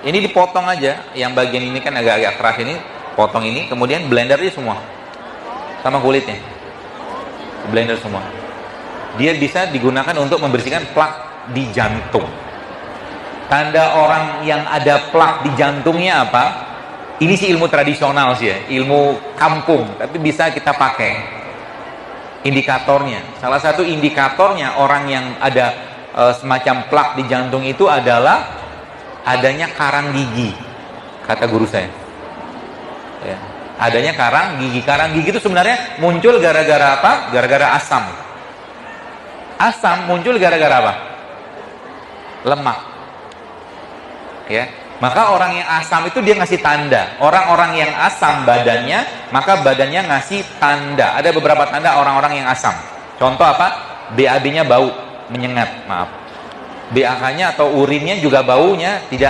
Ini dipotong aja, yang bagian ini kan agak-agak keras ini, potong ini, kemudian blender aja semua. Sama kulitnya. Blender semua. Dia bisa digunakan untuk membersihkan plak di jantung. Tanda orang yang ada plak di jantungnya apa? Ini sih ilmu tradisional sih ya, ilmu kampung, tapi bisa kita pakai indikatornya. Salah satu indikatornya orang yang ada e, semacam plak di jantung itu adalah adanya karang gigi kata guru saya. Ya. adanya karang gigi. Karang gigi itu sebenarnya muncul gara-gara apa? Gara-gara asam. Asam muncul gara-gara apa? Lemak. Ya. Maka orang yang asam itu dia ngasih tanda. Orang-orang yang asam badannya maka badannya ngasih tanda. Ada beberapa tanda orang-orang yang asam. Contoh apa? BAB nya bau menyengat. Maaf BAK-nya atau urinnya juga baunya tidak